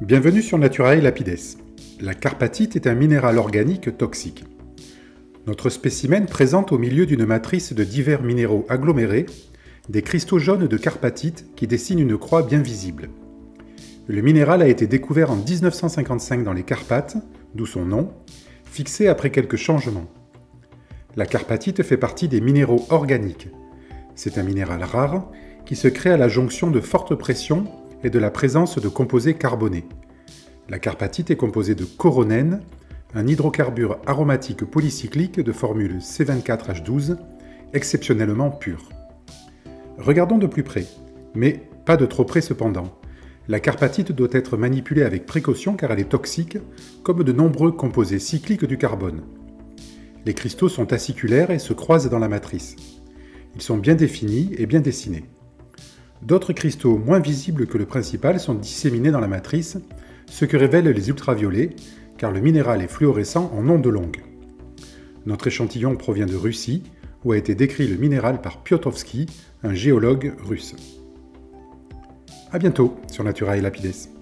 Bienvenue sur Naturae Lapides. La carpatite est un minéral organique toxique. Notre spécimen présente au milieu d'une matrice de divers minéraux agglomérés des cristaux jaunes de carpatite qui dessinent une croix bien visible. Le minéral a été découvert en 1955 dans les Carpates, d'où son nom, fixé après quelques changements. La carpatite fait partie des minéraux organiques. C'est un minéral rare qui se crée à la jonction de forte pression et de la présence de composés carbonés. La carpatite est composée de coronène, un hydrocarbure aromatique polycyclique de formule C24H12, exceptionnellement pur. Regardons de plus près, mais pas de trop près cependant. La carpatite doit être manipulée avec précaution car elle est toxique, comme de nombreux composés cycliques du carbone. Les cristaux sont aciculaires et se croisent dans la matrice. Ils sont bien définis et bien dessinés. D'autres cristaux moins visibles que le principal sont disséminés dans la matrice, ce que révèlent les ultraviolets, car le minéral est fluorescent en ondes longues. Notre échantillon provient de Russie, où a été décrit le minéral par Piotrowski, un géologue russe. A bientôt sur Naturae Lapides.